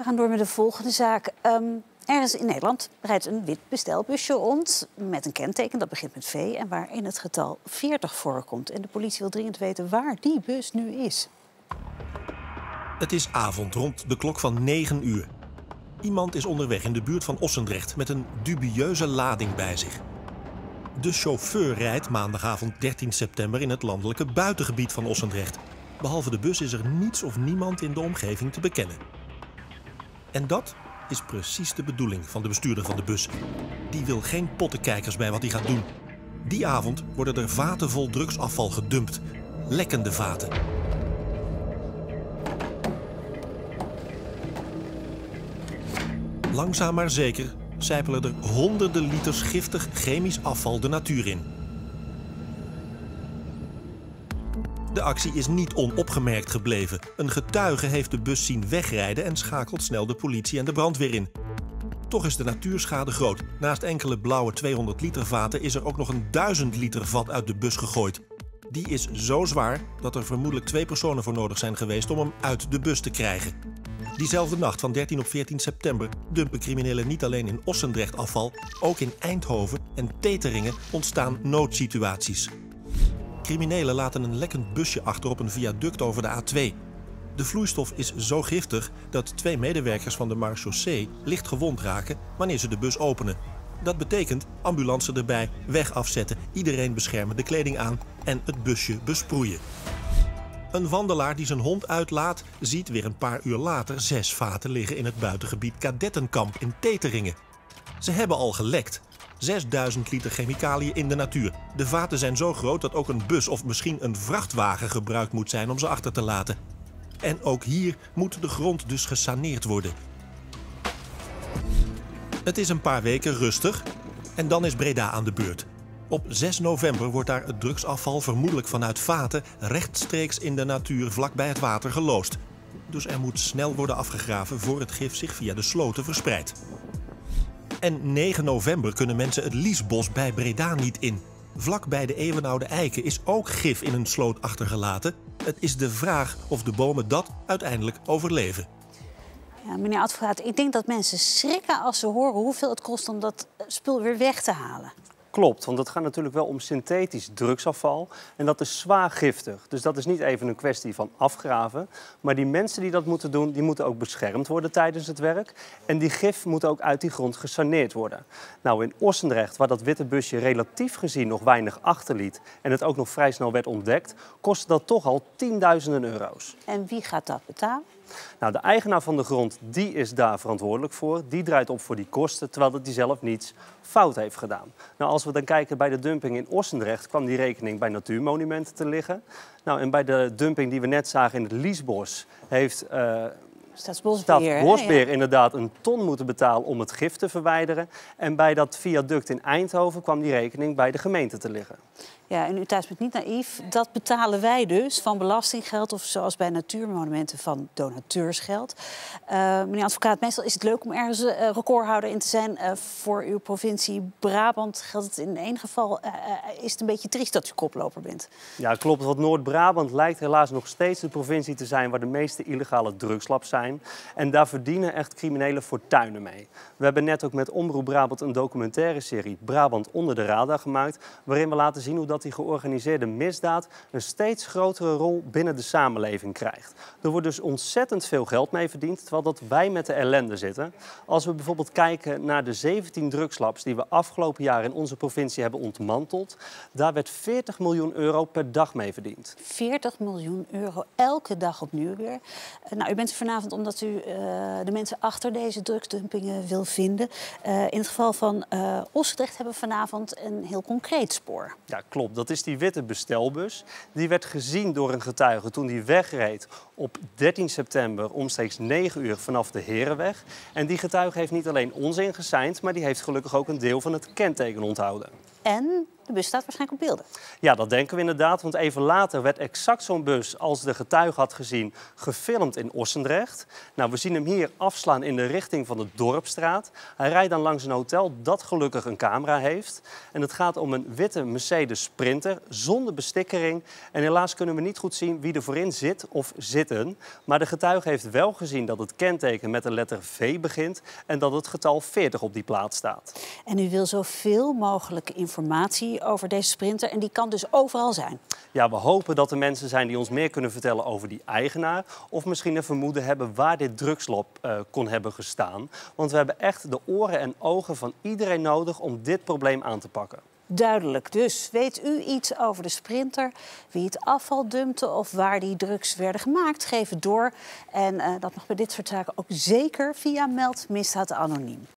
We gaan door met de volgende zaak. Um, ergens in Nederland rijdt een wit bestelbusje rond met een kenteken dat begint met V en waarin het getal 40 voorkomt. En de politie wil dringend weten waar die bus nu is. Het is avond rond de klok van 9 uur. Iemand is onderweg in de buurt van Ossendrecht met een dubieuze lading bij zich. De chauffeur rijdt maandagavond 13 september in het landelijke buitengebied van Ossendrecht. Behalve de bus is er niets of niemand in de omgeving te bekennen. En dat is precies de bedoeling van de bestuurder van de bus. Die wil geen pottenkijkers bij wat hij gaat doen. Die avond worden er vaten vol drugsafval gedumpt. Lekkende vaten. Langzaam maar zeker sijpelen er honderden liters giftig chemisch afval de natuur in. De actie is niet onopgemerkt gebleven. Een getuige heeft de bus zien wegrijden en schakelt snel de politie en de brandweer in. Toch is de natuurschade groot. Naast enkele blauwe 200 liter vaten is er ook nog een 1000 liter vat uit de bus gegooid. Die is zo zwaar dat er vermoedelijk twee personen voor nodig zijn geweest om hem uit de bus te krijgen. Diezelfde nacht van 13 op 14 september dumpen criminelen niet alleen in Ossendrecht afval, ook in Eindhoven en Teteringen ontstaan noodsituaties. Criminelen laten een lekkend busje achter op een viaduct over de A2. De vloeistof is zo giftig dat twee medewerkers van de marechaussee licht gewond raken wanneer ze de bus openen. Dat betekent ambulance erbij, weg afzetten, iedereen beschermen de kleding aan en het busje besproeien. Een wandelaar die zijn hond uitlaat, ziet weer een paar uur later zes vaten liggen in het buitengebied Kadettenkamp in Teteringen. Ze hebben al gelekt. 6000 liter chemicaliën in de natuur. De vaten zijn zo groot dat ook een bus of misschien een vrachtwagen gebruikt moet zijn om ze achter te laten. En ook hier moet de grond dus gesaneerd worden. Het is een paar weken rustig en dan is Breda aan de beurt. Op 6 november wordt daar het drugsafval vermoedelijk vanuit vaten rechtstreeks in de natuur vlakbij het water geloosd. Dus er moet snel worden afgegraven voor het gif zich via de sloten verspreidt. En 9 november kunnen mensen het Liesbos bij Breda niet in. Vlak bij de eeuwenoude eiken is ook gif in een sloot achtergelaten. Het is de vraag of de bomen dat uiteindelijk overleven. Ja, meneer advocaat, ik denk dat mensen schrikken als ze horen hoeveel het kost om dat spul weer weg te halen. Klopt, want het gaat natuurlijk wel om synthetisch drugsafval. En dat is zwaar giftig. Dus dat is niet even een kwestie van afgraven. Maar die mensen die dat moeten doen, die moeten ook beschermd worden tijdens het werk. En die gif moet ook uit die grond gesaneerd worden. Nou, in Ossendrecht, waar dat witte busje relatief gezien nog weinig achterliet... en het ook nog vrij snel werd ontdekt, kostte dat toch al tienduizenden euro's. En wie gaat dat betalen? Nou, de eigenaar van de grond die is daar verantwoordelijk voor. Die draait op voor die kosten, terwijl dat hij zelf niets fout heeft gedaan. Nou, als we dan kijken bij de dumping in Ossendrecht, kwam die rekening bij natuurmonumenten te liggen. Nou, en bij de dumping die we net zagen in het Liesbos heeft... Uh, Staatsbosbeheer, inderdaad een ton moeten betalen om het gif te verwijderen. En bij dat viaduct in Eindhoven kwam die rekening bij de gemeente te liggen. Ja, en u thuis bent niet naïef. Dat betalen wij dus van belastinggeld of zoals bij natuurmonumenten van donateursgeld. Uh, meneer advocaat, meestal is het leuk om ergens uh, recordhouder in te zijn. Uh, voor uw provincie Brabant geldt het in één geval. is het een beetje triest dat u koploper bent? Ja, klopt. Want Noord-Brabant lijkt helaas nog steeds de provincie te zijn waar de meeste illegale drugslabs zijn. En daar verdienen echt criminele fortuinen mee. We hebben net ook met Omroep Brabant een documentaire serie Brabant onder de radar gemaakt. Waarin we laten zien hoe dat die georganiseerde misdaad een steeds grotere rol binnen de samenleving krijgt. Er wordt dus ontzettend veel geld mee verdiend, terwijl dat wij met de ellende zitten. Als we bijvoorbeeld kijken naar de 17 drugslabs die we afgelopen jaar in onze provincie hebben ontmanteld, daar werd 40 miljoen euro per dag mee verdiend. 40 miljoen euro elke dag opnieuw weer. Uh, nou, u bent vanavond omdat u uh, de mensen achter deze drugsdumpingen wil vinden. Uh, in het geval van uh, hebben we vanavond een heel concreet spoor. Ja, klopt. Dat is die witte bestelbus. Die werd gezien door een getuige toen die wegreed op 13 september omstreeks 9 uur vanaf de Herenweg. En die getuige heeft niet alleen ons ingeseind, maar die heeft gelukkig ook een deel van het kenteken onthouden. En de bus staat waarschijnlijk op beelden. Ja, dat denken we inderdaad. Want even later werd exact zo'n bus als de getuige had gezien gefilmd in Ossendrecht. Nou, we zien hem hier afslaan in de richting van de Dorpstraat. Hij rijdt dan langs een hotel dat gelukkig een camera heeft. En het gaat om een witte Mercedes Sprinter zonder bestikkering. En helaas kunnen we niet goed zien wie er voorin zit of zitten. Maar de getuige heeft wel gezien dat het kenteken met de letter V begint en dat het getal 40 op die plaat staat. En u wil zoveel mogelijk informatie over deze sprinter. En die kan dus overal zijn. Ja, we hopen dat er mensen zijn die ons meer kunnen vertellen over die eigenaar. Of misschien een vermoeden hebben waar dit drugslop uh, kon hebben gestaan. Want we hebben echt de oren en ogen van iedereen nodig om dit probleem aan te pakken. Duidelijk. Dus weet u iets over de sprinter, wie het afval dumpte of waar die drugs werden gemaakt? Geef het door. En uh, dat mag bij dit soort zaken ook zeker via Meld Misdaad Anoniem.